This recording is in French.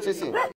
Sí, sí.